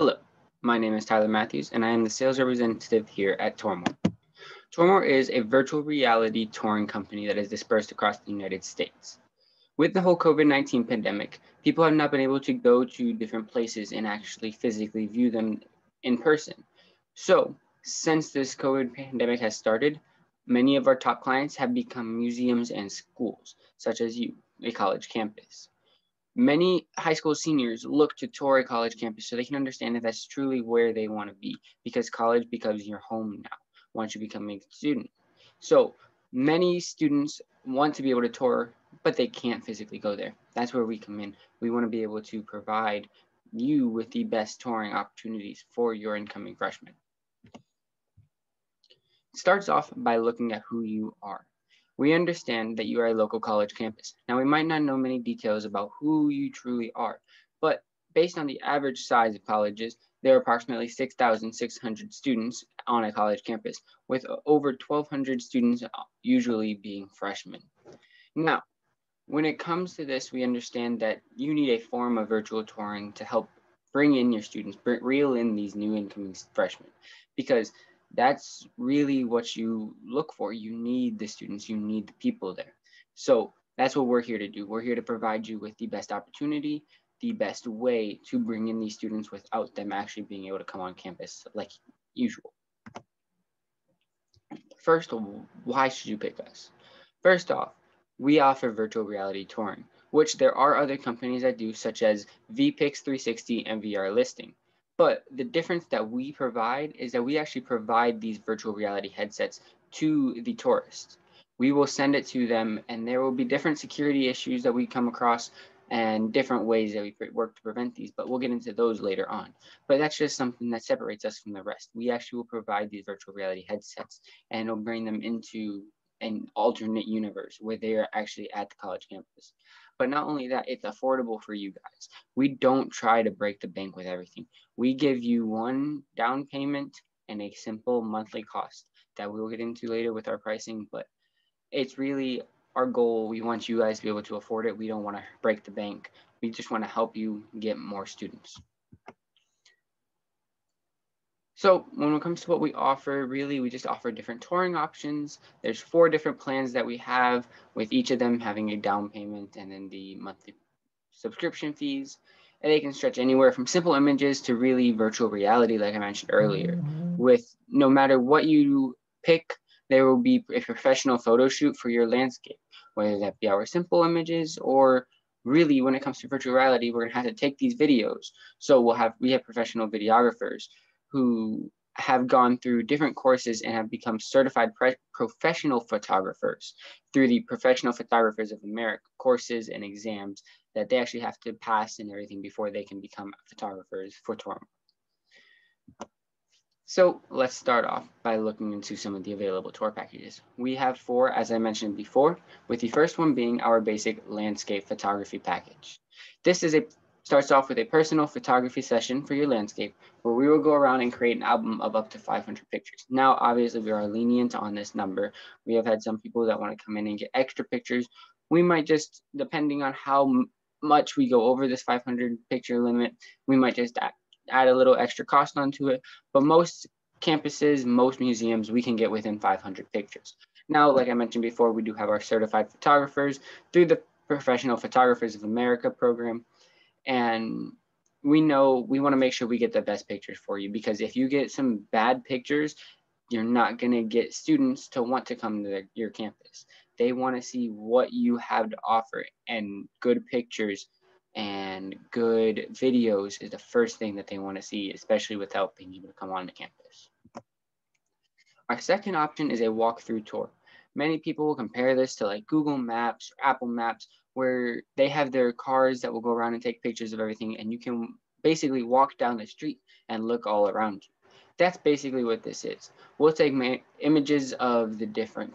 Hello, my name is Tyler Matthews, and I am the sales representative here at Tourmore. Tourmore is a virtual reality touring company that is dispersed across the United States. With the whole COVID 19 pandemic, people have not been able to go to different places and actually physically view them in person. So, since this COVID pandemic has started, many of our top clients have become museums and schools, such as you, a college campus. Many high school seniors look to tour a college campus so they can understand that that's truly where they want to be because college becomes your home now once you become a student. So many students want to be able to tour, but they can't physically go there. That's where we come in. We want to be able to provide you with the best touring opportunities for your incoming freshmen. It starts off by looking at who you are. We understand that you are a local college campus. Now, we might not know many details about who you truly are, but based on the average size of colleges, there are approximately 6,600 students on a college campus, with over 1,200 students usually being freshmen. Now, when it comes to this, we understand that you need a form of virtual touring to help bring in your students, reel in these new incoming freshmen, because that's really what you look for. You need the students, you need the people there. So that's what we're here to do. We're here to provide you with the best opportunity, the best way to bring in these students without them actually being able to come on campus like usual. First, why should you pick us? First off, we offer virtual reality touring, which there are other companies that do, such as VPix 360 and VR Listing. But the difference that we provide is that we actually provide these virtual reality headsets to the tourists. We will send it to them, and there will be different security issues that we come across and different ways that we work to prevent these, but we'll get into those later on. But that's just something that separates us from the rest. We actually will provide these virtual reality headsets and it'll bring them into an alternate universe where they are actually at the college campus. But not only that, it's affordable for you guys. We don't try to break the bank with everything. We give you one down payment and a simple monthly cost that we'll get into later with our pricing, but it's really our goal. We want you guys to be able to afford it. We don't want to break the bank. We just want to help you get more students. So when it comes to what we offer, really, we just offer different touring options. There's four different plans that we have with each of them having a down payment and then the monthly subscription fees. And they can stretch anywhere from simple images to really virtual reality, like I mentioned earlier. Mm-hmm. With no matter what you pick, there will be a professional photo shoot for your landscape, whether that be our simple images or really when it comes to virtual reality, we're gonna have to take these videos. So we'll have, we have professional videographers who have gone through different courses and have become certified professional photographers through the Professional Photographers of America courses and exams that they actually have to pass and everything before they can become photographers for Tourmore. So let's start off by looking into some of the available tour packages. We have four, as I mentioned before, with the first one being our basic landscape photography package. This is a starts off with a personal photography session for your landscape where we will go around and create an album of up to 500 pictures. Now, obviously, we are lenient on this number. We have had some people that want to come in and get extra pictures. We might just, depending on how much we go over this 500 picture limit, we might just add, add a little extra cost onto it. But most campuses, most museums, we can get within 500 pictures. Now, like I mentioned before, we do have our certified photographers through the Professional Photographers of America program and we know we want to make sure we get the best pictures for you because if you get some bad pictures you're not going to get students to want to come to the, your campus. They want to see what you have to offer and good pictures and good videos is the first thing that they want to see especially without being able to come on the campus. Our second option is a walkthrough tour. Many people will compare this to like google maps or apple maps where they have their cars that will go around and take pictures of everything and you can basically walk down the street and look all around you. That's basically what this is. We'll take images of the different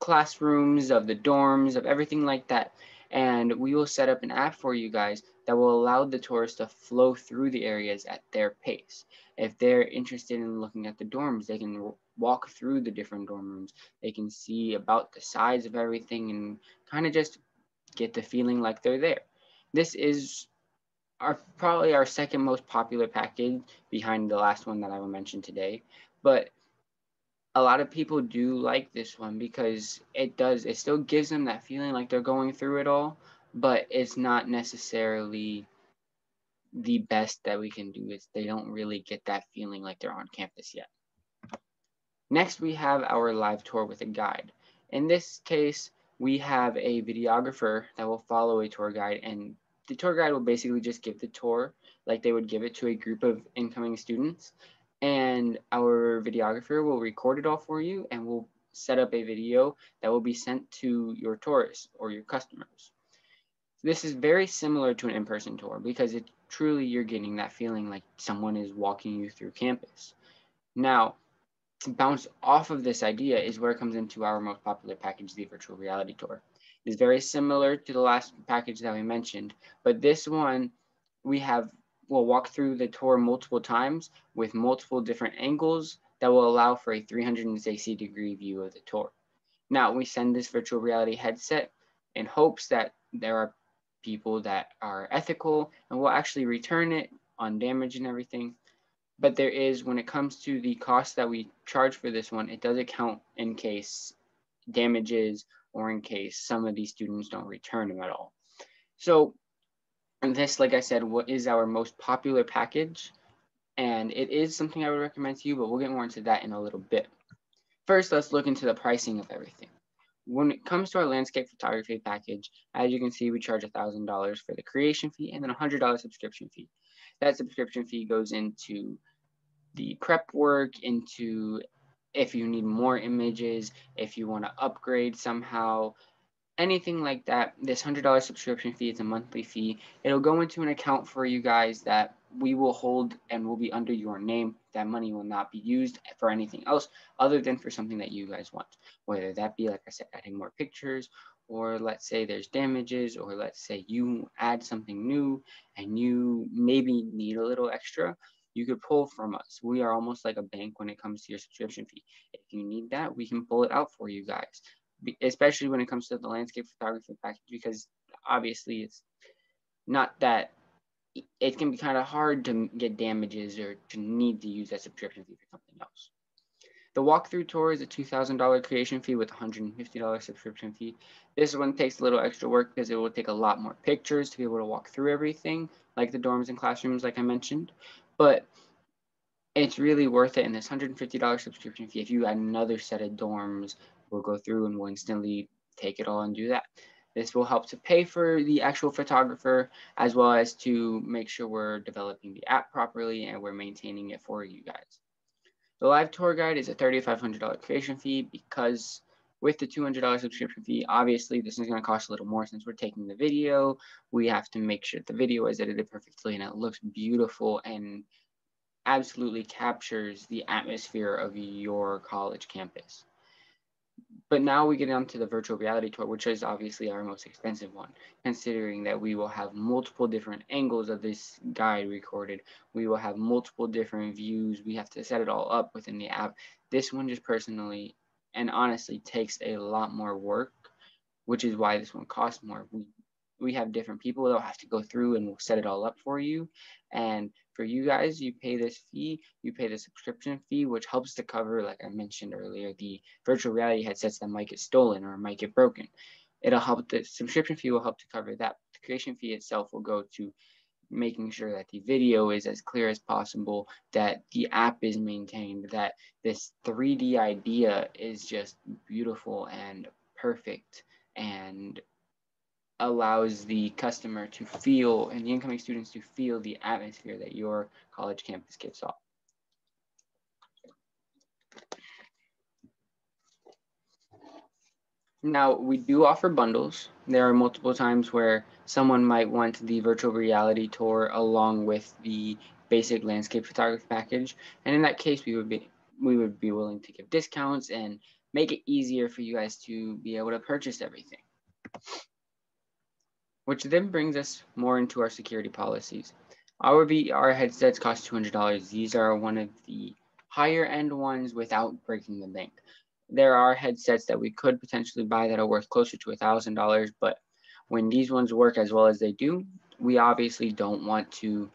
classrooms, of the dorms, of everything like that. And we will set up an app for you guys that will allow the tourists to flow through the areas at their pace. If they're interested in looking at the dorms, they can walk through the different dorm rooms. They can see about the size of everything and kind of just get the feeling like they're there. This is our probably our second most popular package behind the last one that I will mention today. But a lot of people do like this one because it does it still gives them that feeling like they're going through it all, but it's not necessarily the best that we can do is they don't really get that feeling like they're on campus yet. Next, we have our live tour with a guide. In this case, we have a videographer that will follow a tour guide and the tour guide will basically just give the tour like they would give it to a group of incoming students and our videographer will record it all for you and we'll set up a video that will be sent to your tourists or your customers. This is very similar to an in-person tour because it truly you're getting that feeling like someone is walking you through campus. Now, to bounce off of this idea is where it comes into our most popular package, the virtual reality tour. It is very similar to the last package that we mentioned, but this one we have we'll walk through the tour multiple times with multiple different angles that will allow for a 360 degree view of the tour. Now we send this virtual reality headset in hopes that there are people that are ethical and will actually return it on damage and everything. But there is, when it comes to the cost that we charge for this one, it does account in case damages or in case some of these students don't return them at all. So this, like I said, what is our most popular package. And it is something I would recommend to you, but we'll get more into that in a little bit. First, let's look into the pricing of everything. When it comes to our landscape photography package, as you can see, we charge $1,000 for the creation fee and then a $100 subscription fee. That subscription fee goes into the prep work, into if you need more images, if you want to upgrade somehow, anything like that, this $100 subscription fee is a monthly fee. It'll go into an account for you guys that we will hold and will be under your name. That money will not be used for anything else other than for something that you guys want, whether that be, like I said, adding more pictures, or let's say there's damages, or let's say you add something new and you maybe need a little extra, you could pull from us. We are almost like a bank when it comes to your subscription fee. If you need that, we can pull it out for you guys especially when it comes to the landscape photography package, because obviously it's not that it can be kind of hard to get damages or to need to use that subscription fee for something else. The walkthrough tour is a $2,000 creation fee with $150 subscription fee. This one takes a little extra work because it will take a lot more pictures to be able to walk through everything, like the dorms and classrooms, like I mentioned. But it's really worth it in this $150 subscription fee if you add another set of dorms we'll go through and we'll instantly take it all and do that. This will help to pay for the actual photographer as well as to make sure we're developing the app properly and we're maintaining it for you guys. The live tour guide is a $3,500 creation fee because with the $200 subscription fee, obviously this is going to cost a little more since we're taking the video. We have to make sure the video is edited perfectly and it looks beautiful and absolutely captures the atmosphere of your college campus. But now we get on to the virtual reality tour, which is obviously our most expensive one, considering that we will have multiple different angles of this guide recorded. We will have multiple different views. We have to set it all up within the app. This one just personally and honestly takes a lot more work, which is why this one costs more. We we have different people that'll have to go through and we'll set it all up for you. And for you guys, you pay this fee, you pay the subscription fee, which helps to cover, like I mentioned earlier, the virtual reality headsets that might get stolen or might get broken. It'll help, the subscription fee will help to cover that. The creation fee itself will go to making sure that the video is as clear as possible, that the app is maintained, that this 3D idea is just beautiful and perfect and allows the customer to feel and the incoming students to feel the atmosphere that your college campus gives off. Now, we do offer bundles. There are multiple times where someone might want the virtual reality tour along with the basic landscape photography package. And in that case, we would be we would be willing to give discounts and make it easier for you guys to be able to purchase everything which then brings us more into our security policies. Our VR headsets cost $200. These are one of the higher end ones without breaking the bank. There are headsets that we could potentially buy that are worth closer to $1,000, but when these ones work as well as they do, we obviously don't want to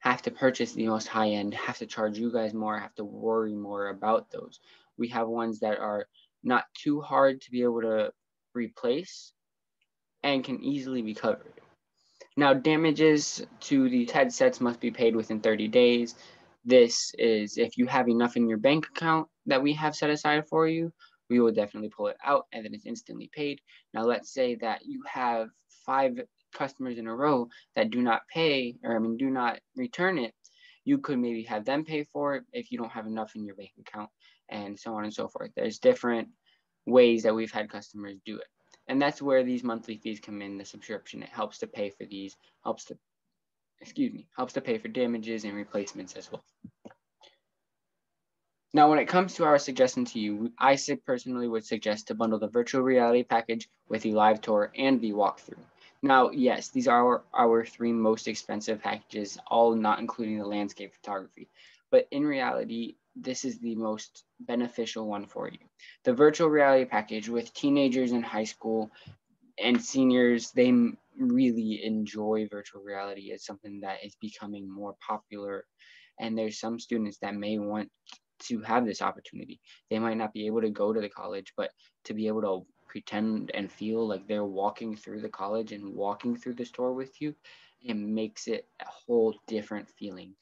have to purchase the most high end, have to charge you guys more, have to worry more about those. We have ones that are not too hard to be able to replace and can easily be covered. Now, damages to these headsets must be paid within 30 days. This is if you have enough in your bank account that we have set aside for you, we will definitely pull it out and then it's instantly paid. Now, let's say that you have five customers in a row that do not pay or I mean do not return it, you could maybe have them pay for it if you don't have enough in your bank account and so on and so forth. There's different ways that we've had customers do it. And that's where these monthly fees come in, the subscription. It helps to pay for these, helps to, excuse me, helps to pay for damages and replacements as well. Now, when it comes to our suggestion to you, I personally would suggest to bundle the virtual reality package with the live tour and the walkthrough. Now, yes, these are our, our three most expensive packages, all not including the landscape photography. But in reality, this is the most beneficial one for you. The virtual reality package with teenagers in high school and seniors, they really enjoy virtual reality. It's something that is becoming more popular. And there's some students that may want to have this opportunity. They might not be able to go to the college, but to be able to pretend and feel like they're walking through the college and walking through the store with you, it makes it a whole different feeling.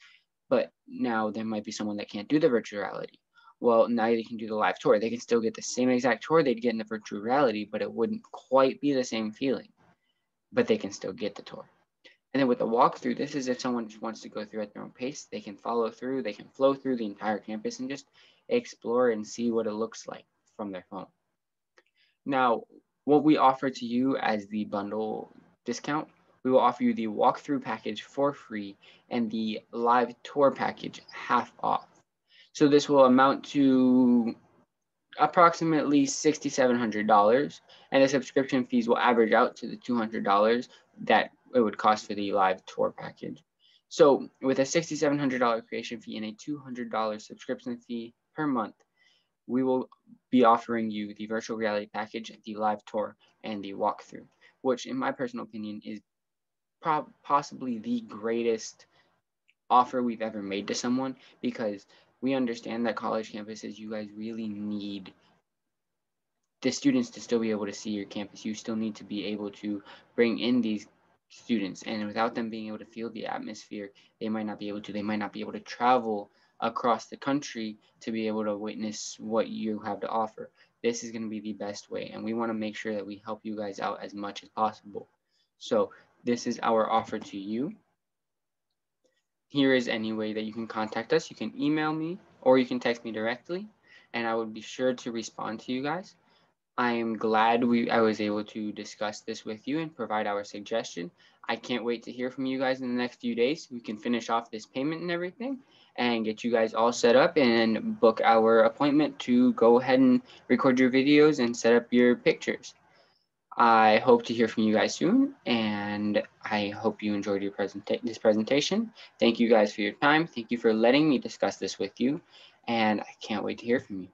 But now there might be someone that can't do the virtual reality. Well, now they can do the live tour. They can still get the same exact tour they'd get in the virtual reality, but it wouldn't quite be the same feeling. But they can still get the tour. And then with the walkthrough, this is if someone just wants to go through at their own pace, they can follow through, they can flow through the entire campus and just explore and see what it looks like from their phone. Now, what we offer to you as the bundle discount we will offer you the walkthrough package for free and the live tour package half off. So this will amount to approximately $6,700 and the subscription fees will average out to the $200 that it would cost for the live tour package. So with a $6,700 creation fee and a $200 subscription fee per month, we will be offering you the virtual reality package, the live tour, and the walkthrough, which in my personal opinion is possibly the greatest offer we've ever made to someone because we understand that college campuses, you guys really need the students to still be able to see your campus. You still need to be able to bring in these students, and without them being able to feel the atmosphere, they might not be able to. They might not be able to travel across the country to be able to witness what you have to offer. This is going to be the best way, and we want to make sure that we help you guys out as much as possible. So this is our offer to you. Here is any way that you can contact us. You can email me or you can text me directly and I would be sure to respond to you guys. I am glad we I was able to discuss this with you and provide our suggestion. I can't wait to hear from you guys in the next few days. We can finish off this payment and everything and get you guys all set up and book our appointment to go ahead and record your videos and set up your pictures. I hope to hear from you guys soon, and I hope you enjoyed your presenta this presentation. Thank you guys for your time. Thank you for letting me discuss this with you, and I can't wait to hear from you.